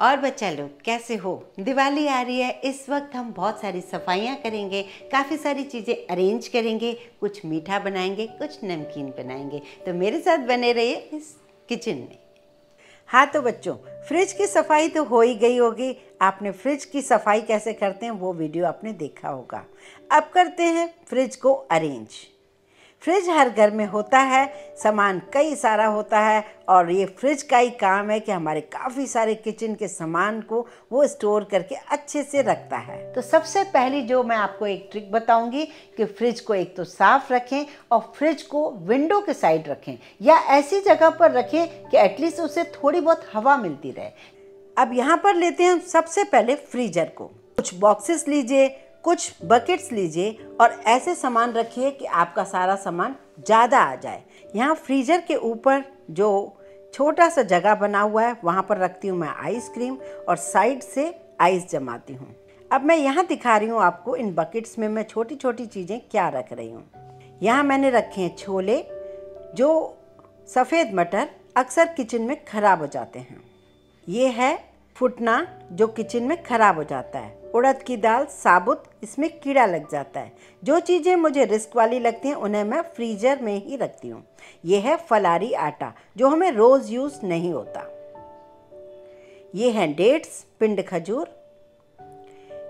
और बच्चा लोग, कैसे हो? दिवाली आ रही है, इस वक्त हम बहुत सारी सफाइयाँ करेंगे, काफ़ी सारी चीज़ें अरेंज करेंगे, कुछ मीठा बनाएँगे, कुछ नमकीन बनाएँगे। तो मेरे साथ बने रहिए इस किचन में। हाँ तो बच्चों फ्रिज की सफ़ाई तो हो ही गई होगी। आपने फ्रिज की सफ़ाई कैसे करते हैं, वो वीडियो आपने देखा होगा। अब करते हैं फ्रिज को अरेंज फ्रिज हर घर में होता है, सामान कई सारा होता है और ये फ्रिज का ही काम है कि हमारे काफ़ी सारे किचन के सामान को वो स्टोर करके अच्छे से रखता है। तो सबसे पहली जो मैं आपको एक ट्रिक बताऊँगी कि फ्रिज को एक तो साफ़ रखें और फ्रिज को विंडो के साइड रखें या ऐसी जगह पर रखें कि एटलीस्ट उसे थोड़ी बहुत हवा मिलती रहे। अब यहाँ पर लेते हैं सबसे पहले फ्रीजर को। कुछ बॉक्सेस लीजिए कुछ बकेट्स लीजिए और ऐसे सामान रखिए कि आपका सारा सामान ज़्यादा आ जाए। यहाँ फ्रीजर के ऊपर जो छोटा सा जगह बना हुआ है, वहाँ पर रखती हूँ मैं आइसक्रीम और साइड से आइस जमाती हूँ। अब मैं यहाँ दिखा रही हूँ आपको इन बकेट्स में मैं छोटी छोटी चीज़ें क्या रख रही हूँ। यहाँ मैंने रखे हैं छोले, जो सफ़ेद मटर अक्सर किचन में ख़राब हो जाते हैं। ये है फुटना, जो किचन में ख़राब हो जाता है। उड़द की दाल, साबुत, इसमें कीड़ा लग जाता है। जो चीज़ें मुझे रिस्क वाली लगती हैं, उन्हें मैं फ्रीजर में ही रखती हूँ। ये है फलारी आटा, जो हमें रोज़ यूज़ नहीं होता। ये हैं डेट्स, पिंड खजूर।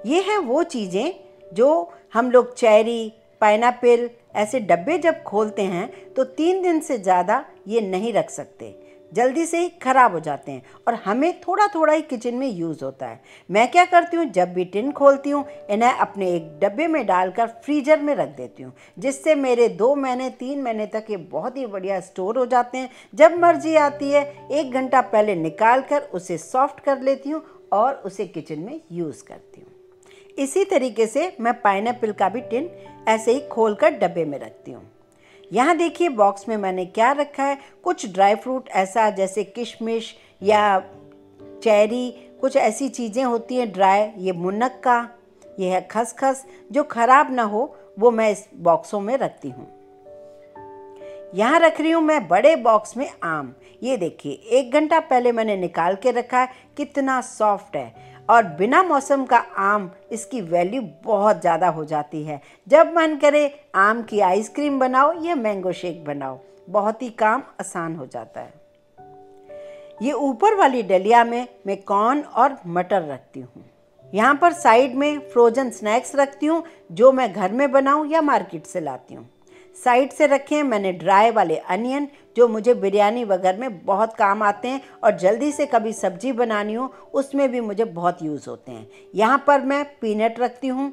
ये हैं वो चीज़ें जो हम लोग चेरी पाइनापिल ऐसे डब्बे जब खोलते हैं तो तीन दिन से ज़्यादा ये नहीं रख सकते। जल्दी से ही ख़राब हो जाते हैं और हमें थोड़ा थोड़ा ही किचन में यूज़ होता है। मैं क्या करती हूँ? जब भी टिन खोलती हूँ, इन्हें अपने एक डब्बे में डालकर फ्रीजर में रख देती हूँ, जिससे मेरे दो महीने, तीन महीने तक ये बहुत ही बढ़िया स्टोर हो जाते हैं। जब मर्ज़ी आती है, एक घंटा पहले निकाल कर उसे सॉफ्ट कर लेती हूँ और उसे किचन में यूज़ करती हूँ। इसी तरीके से मैं पाइन का भी टिन ऐसे ही खोल कर डब्बे में रखती हूँ। यहाँ देखिए बॉक्स में मैंने क्या रखा है? कुछ ड्राई फ्रूट ऐसा जैसे किशमिश या चेरी कुछ ऐसी चीज़ें होती हैं ड्राई ये मुनक्का, ये है खसखस, जो ख़राब ना हो, वो मैं इस बॉक्सों में रखती हूँ। यहाँ रख रही हूँ मैं बड़े बॉक्स में आम। ये देखिए, एक घंटा पहले मैंने निकाल के रखा है, कितना सॉफ्ट है। और बिना मौसम का आम इसकी वैल्यू बहुत ज़्यादा हो जाती है। जब मन करे आम की आइसक्रीम बनाओ या मैंगो शेक बनाओ, बहुत ही काम आसान हो जाता है। ये ऊपर वाली डलिया में मैं कॉर्न और मटर रखती हूँ। यहाँ पर साइड में फ्रोजन स्नैक्स रखती हूँ, जो मैं घर में बनाऊँ या मार्केट से लाती हूँ। साइड से रखे हैं, मैंने ड्राई वाले अनियन, जो मुझे बिरयानी वगैरह में बहुत काम आते हैं, और जल्दी से कभी सब्ज़ी बनानी हो, उसमें भी मुझे बहुत यूज़ होते हैं। यहाँ पर मैं पीनट रखती हूँ,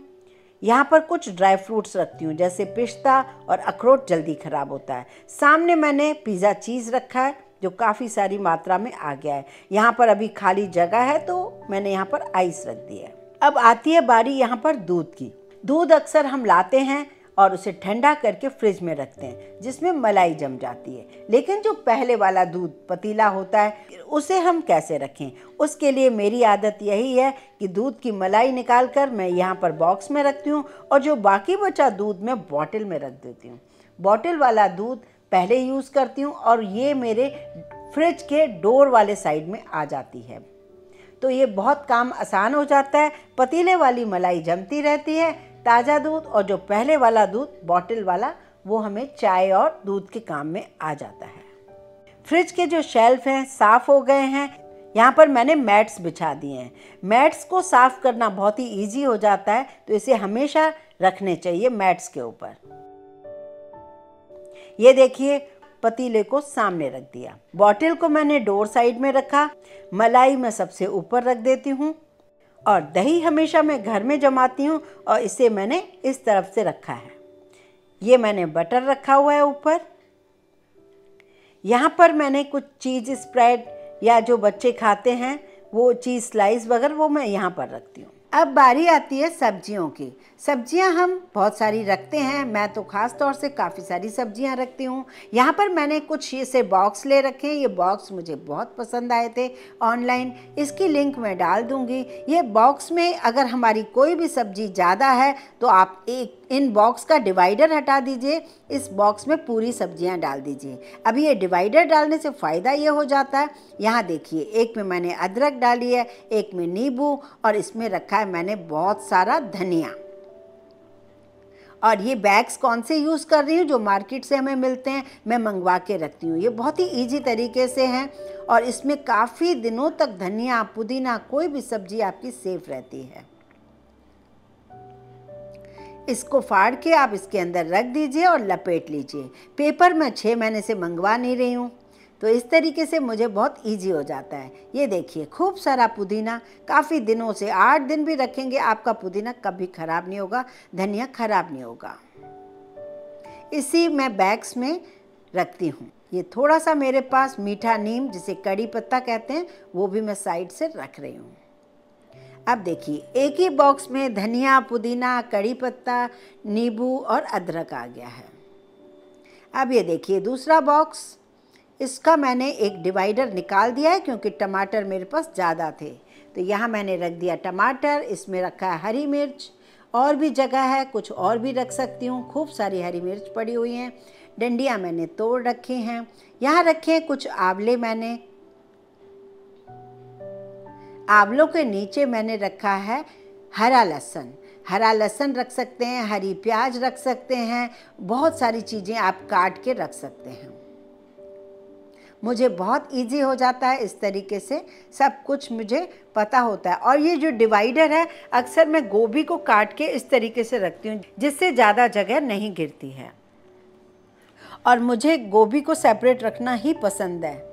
यहाँ पर कुछ ड्राई फ्रूट्स रखती हूँ, जैसे पिस्ता और अखरोट जल्दी ख़राब होता है। सामने मैंने पिज़्ज़ा चीज़ रखा है, जो काफ़ी सारी मात्रा में आ गया है। यहाँ पर अभी खाली जगह है तो मैंने यहाँ पर आइस रख दिया है। अब आती है बारी यहाँ पर दूध की। दूध अक्सर हम लाते हैं और उसे ठंडा करके फ्रिज में रखते हैं, जिसमें मलाई जम जाती है। लेकिन जो पहले वाला दूध पतीला होता है, उसे हम कैसे रखें? उसके लिए मेरी आदत यही है कि दूध की मलाई निकाल कर मैं यहाँ पर बॉक्स में रखती हूँ और जो बाकी बचा दूध मैं बॉटल में रख देती हूँ। बॉटल वाला दूध पहले यूज़ करती हूँ और ये मेरे फ्रिज के डोर वाले साइड में आ जाती है। तो ये बहुत काम आसान हो जाता है, पतीले वाली मलाई जमती रहती है ताज़ा दूध और जो पहले वाला दूध बॉटल वाला, वो हमें चाय और दूध के काम में आ जाता है। फ्रिज के जो शेल्फ हैं, साफ़ हो गए हैं। यहाँ पर मैंने मैट्स बिछा दिए हैं। मैट्स को साफ़ करना बहुत ही इजी हो जाता है तो इसे हमेशा रखने चाहिए मैट्स के ऊपर। ये देखिए, पतीले को सामने रख दिया। बॉटल को मैंने डोर साइड में रखा। मलाई मैं सबसे ऊपर रख देती हूँ। और दही हमेशा मैं घर में जमाती हूँ और इसे मैंने इस तरफ़ से रखा है। ये मैंने बटर रखा हुआ है ऊपर। यहाँ पर मैंने कुछ चीज़ स्प्रेड या जो बच्चे खाते हैं, वो चीज़ स्लाइस वगैरह वो मैं यहाँ पर रखती हूँ। अब बारी आती है सब्जियों की। सब्ज़ियाँ हम बहुत सारी रखते हैं। मैं तो ख़ास तौर से काफ़ी सारी सब्ज़ियाँ रखती हूँ। यहाँ पर मैंने कुछ से बॉक्स ले रखे हैं। ये बॉक्स मुझे बहुत पसंद आए थे ऑनलाइन इसकी लिंक मैं डाल दूँगी। ये बॉक्स में अगर हमारी कोई भी सब्ज़ी ज़्यादा है तो आप एक, इन बॉक्स का डिवाइडर हटा दीजिए। इस बॉक्स में पूरी सब्ज़ियाँ डाल दीजिए। अभी ये डिवाइडर डालने से फ़ायदा ये हो जाता है। यहाँ देखिए, एक में मैंने अदरक डाली है, एक में नींबू और इसमें रखा है मैंने बहुत सारा धनिया। और ये बैग्स कौन से यूज़ कर रही हूँ, जो मार्केट से हमें मिलते हैं, मैं मंगवा के रखती हूँ। ये बहुत ही इजी तरीके से हैं और इसमें काफ़ी दिनों तक धनिया, पुदीना, कोई भी सब्ज़ी आपकी सेफ़ रहती है। इसको फाड़ के आप इसके अंदर रख दीजिए और लपेट लीजिए। पेपर मैं छः महीने से मंगवा नहीं रही हूँ। तो इस तरीके से मुझे बहुत इजी हो जाता है। ये देखिए, खूब सारा पुदीना, काफ़ी दिनों से, आठ दिन भी रखेंगे, आपका पुदीना कभी ख़राब नहीं होगा, धनिया ख़राब नहीं होगा। इसी मैं बैग्स में रखती हूँ। ये थोड़ा सा मेरे पास मीठा नीम, जिसे कड़ी पत्ता कहते हैं, वो भी मैं साइड से रख रही हूँ। अब देखिए, एक ही बॉक्स में धनिया, पुदीना, कड़ी पत्ता, नींबू और अदरक आ गया है। अब ये देखिए, दूसरा बॉक्स इसका मैंने एक डिवाइडर निकाल दिया है क्योंकि टमाटर मेरे पास ज़्यादा थे। तो यहाँ मैंने रख दिया टमाटर, इसमें रखा है हरी मिर्च, और भी जगह है, कुछ और भी रख सकती हूँ। खूब सारी हरी मिर्च पड़ी हुई हैं, डंडियाँ मैंने तोड़ रखे हैं। यहाँ रखे हैं कुछ आंवले मैंने। आंवलों के नीचे मैंने रखा है हरा लहसन। हरा लहसन रख सकते हैं, हरी प्याज रख सकते हैं, बहुत सारी चीज़ें आप काट के रख सकते हैं। मुझे बहुत इजी हो जाता है इस तरीके से सब कुछ मुझे पता होता है। और ये जो डिवाइडर है, अक्सर मैं गोभी को काट के इस तरीके से रखती हूँ, जिससे ज़्यादा जगह नहीं गिरती है। और मुझे गोभी को सेपरेट रखना ही पसंद है।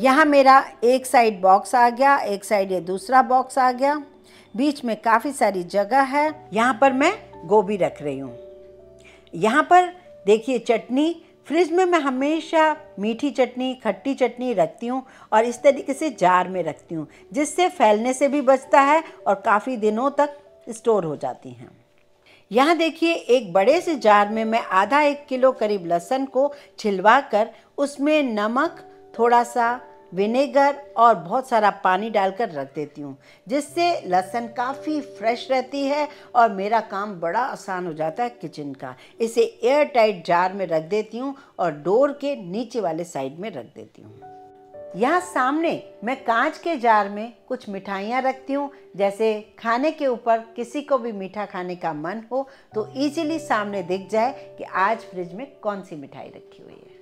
यहाँ मेरा एक साइड बॉक्स आ गया, एक साइड ये दूसरा बॉक्स आ गया। बीच में काफ़ी सारी जगह है। यहाँ पर मैं गोभी रख रही हूँ। यहाँ पर देखिए चटनी फ्रिज में मैं हमेशा मीठी चटनी, खट्टी चटनी रखती हूँ और इस तरीके से जार में रखती हूँ, जिससे फैलने से भी बचता है और काफ़ी दिनों तक स्टोर हो जाती हैं। यहाँ देखिए, एक बड़े से जार में मैं आधा एक किलो करीब लहसुन को छिलवा कर उसमें नमक थोड़ा सा विनेगर और बहुत सारा पानी डालकर रख देती हूँ, जिससे लहसुन काफ़ी फ्रेश रहती है और मेरा काम बड़ा आसान हो जाता है किचन का। इसे एयर टाइट जार में रख देती हूँ और डोर के नीचे वाले साइड में रख देती हूँ। यहाँ सामने मैं कांच के जार में कुछ मिठाइयाँ रखती हूँ, जैसे खाने के ऊपर किसी को भी मीठा खाने का मन हो तो इजीली सामने दिख जाए कि आज फ्रिज में कौन सी मिठाई रखी हुई है।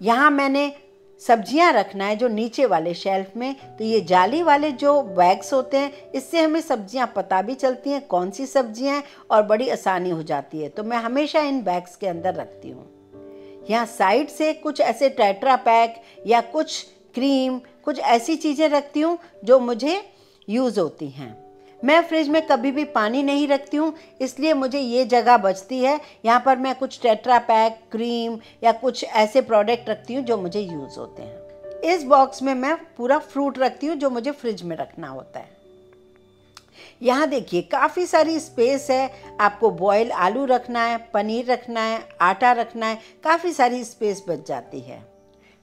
यहाँ मैंने सब्ज़ियाँ रखना है जो नीचे वाले शेल्फ में तो ये जाली वाले जो बैग्स होते हैं, इससे हमें सब्ज़ियाँ पता भी चलती हैं कौन सी सब्ज़ियाँ हैं, और बड़ी आसानी हो जाती है। तो मैं हमेशा इन बैग्स के अंदर रखती हूँ। यहाँ साइड से कुछ ऐसे टेट्रा पैक या कुछ क्रीम, कुछ ऐसी चीज़ें रखती हूँ, जो मुझे यूज़ होती हैं। मैं फ्रिज में कभी भी पानी नहीं रखती हूँ, इसलिए मुझे ये जगह बचती है। यहाँ पर मैं कुछ टेट्रा पैक, क्रीम या कुछ ऐसे प्रोडक्ट रखती हूँ जो मुझे यूज़ होते हैं। इस बॉक्स में मैं पूरा फ्रूट रखती हूँ जो मुझे फ्रिज में रखना होता है। यहाँ देखिए, काफ़ी सारी स्पेस है। आपको बॉयल आलू रखना है, पनीर रखना है, आटा रखना है, काफ़ी सारी स्पेस बच जाती है।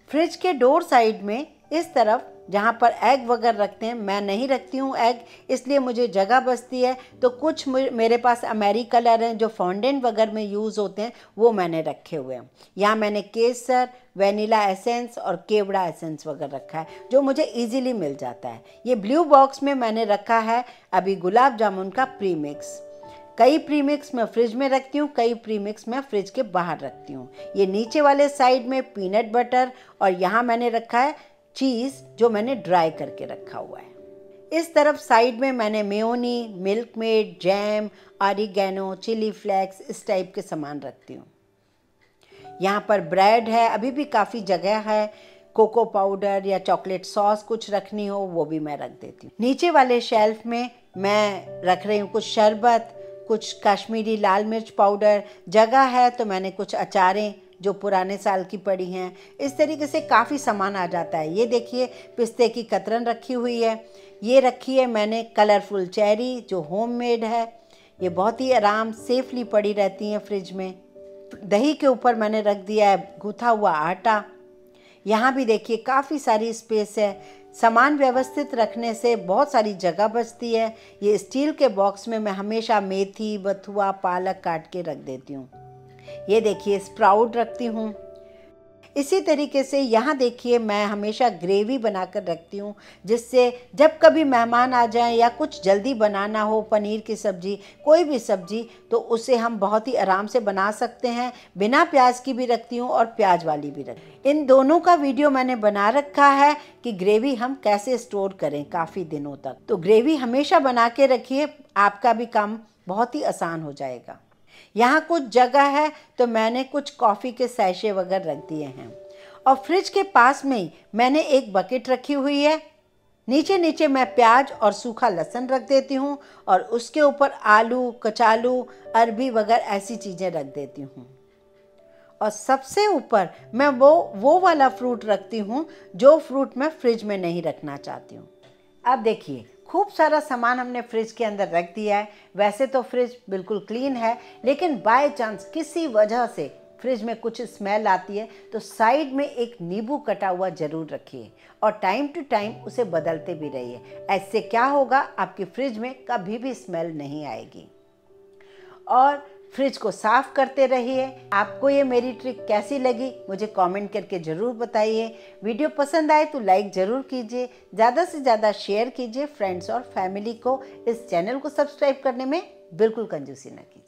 फ्रिज के डोर साइड में इस तरफ़ जहाँ पर एग वगैरह रखते हैं, मैं नहीं रखती हूँ एग इसलिए मुझे जगह बचती है। तो कुछ मेरे पास अमेरी कलर हैं, जो फॉन्डेंट वगैरह में यूज़ होते हैं, वो मैंने रखे हुए हैं। यहाँ मैंने केसर वेनिला एसेंस और केवड़ा एसेंस वगैरह रखा है, जो मुझे इजीली मिल जाता है। ये ब्लू बॉक्स में मैंने रखा है, अभी गुलाब जामुन का प्रीमिक्स कई प्रीमिक्स मैं फ्रिज में रखती हूँ, कई प्रीमिक्स मैं फ्रिज के बाहर रखती हूँ। ये नीचे वाले साइड में पीनट बटर और यहाँ मैंने रखा है चीज़ जो मैंने ड्राई करके रखा हुआ है। इस तरफ़ साइड में मैंने mayonnaise Milkmaid jam oregano chilli flakes, इस टाइप के सामान रखती हूँ। यहाँ पर ब्रेड है, अभी भी काफ़ी जगह है। कोको पाउडर या चॉकलेट सॉस कुछ रखनी हो, वो भी मैं रख देती हूँ। नीचे वाले शेल्फ में मैं रख रही हूँ कुछ शरबत, कुछ कश्मीरी लाल मिर्च पाउडर। जगह है तो मैंने कुछ अचारें जो पुराने साल की पड़ी हैं, इस तरीके से काफ़ी सामान आ जाता है। ये देखिए, पिस्ते की कतरन रखी हुई है। ये रखी है मैंने कलरफुल चेरी जो होममेड है। ये बहुत ही आराम सेफली पड़ी रहती हैं फ्रिज में। दही के ऊपर मैंने रख दिया है, गूथा हुआ आटा। यहाँ भी देखिए, काफ़ी सारी स्पेस है। सामान व्यवस्थित रखने से बहुत सारी जगह बचती है। ये स्टील के बॉक्स में मैं हमेशा मेथी, बथुआ, पालक काट के रख देती हूँ। ये देखिए, स्प्राउट रखती हूँ। इसी तरीके से यहाँ देखिए, मैं हमेशा ग्रेवी बनाकर रखती हूँ, जिससे जब कभी मेहमान आ जाएँ या कुछ जल्दी बनाना हो, पनीर की सब्ज़ी, कोई भी सब्ज़ी तो उसे हम बहुत ही आराम से बना सकते हैं। बिना प्याज की भी रखती हूँ और प्याज वाली भी रखती इन दोनों का वीडियो मैंने बना रखा है कि ग्रेवी हम कैसे स्टोर करें काफ़ी दिनों तक। तो ग्रेवी हमेशा बना के रखिए, आपका भी काम बहुत ही आसान हो जाएगा। यहाँ कुछ जगह है तो मैंने कुछ कॉफ़ी के सैशे वगैरह रख दिए हैं। और फ्रिज के पास में ही मैंने एक बकेट रखी हुई है। नीचे नीचे मैं प्याज और सूखा लहसुन रख देती हूँ और उसके ऊपर आलू, कचालू, अरबी वगैरह ऐसी चीज़ें रख देती हूँ। और सबसे ऊपर मैं वो वो वाला फ्रूट रखती हूँ जो फ्रूट मैं फ्रिज में नहीं रखना चाहती हूँ। अब देखिए खूब सारा सामान हमने फ्रिज के अंदर रख दिया है। वैसे तो फ्रिज बिल्कुल क्लीन है, लेकिन बाय चांस किसी वजह से फ्रिज में कुछ स्मेल आती है तो साइड में एक नींबू कटा हुआ ज़रूर रखिए और टाइम टू टाइम उसे बदलते भी रहिए। ऐसे क्या होगा, आपकी फ्रिज में कभी भी स्मेल नहीं आएगी। और फ्रिज को साफ़ करते रहिए। आपको ये मेरी ट्रिक कैसी लगी, मुझे कमेंट करके ज़रूर बताइए। वीडियो पसंद आए तो लाइक ज़रूर कीजिए। ज़्यादा से ज़्यादा शेयर कीजिए फ्रेंड्स और फैमिली को। इस चैनल को सब्सक्राइब करने में बिल्कुल कंजूसी न कीजिए।